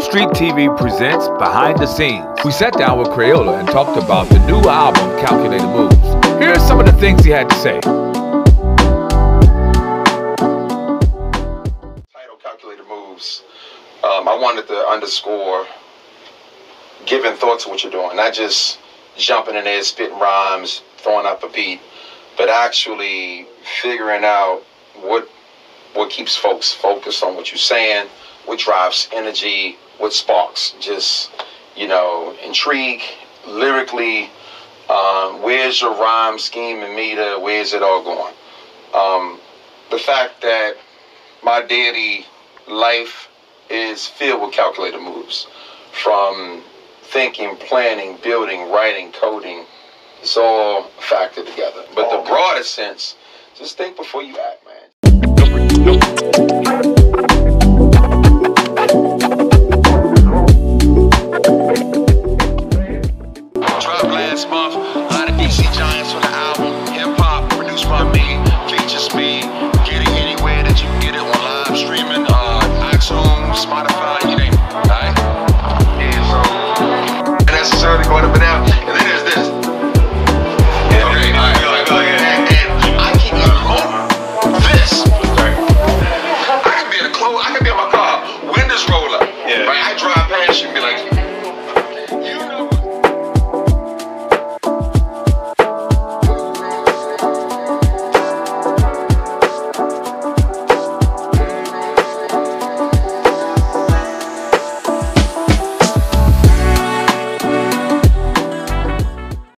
Street TV presents Behind the Scenes. We sat down with Krayola and talked about the new album, Calculated Moves. Here are some of the things he had to say. Title Calculated Moves. Um, I wanted to underscore giving thought to what you're doing, not just jumping in there, spitting rhymes, throwing up a beat, but actually figuring out what what keeps folks focused on what you're saying, what drives energy, what sparks just you know intrigue lyrically. Um, where's your rhyme scheme and meter? Where's it all going? Um, the fact that my daily life is filled with calculated moves from thinking, planning, building, writing, coding. It's all factored together. But the broader sense, just think before you act, man. love.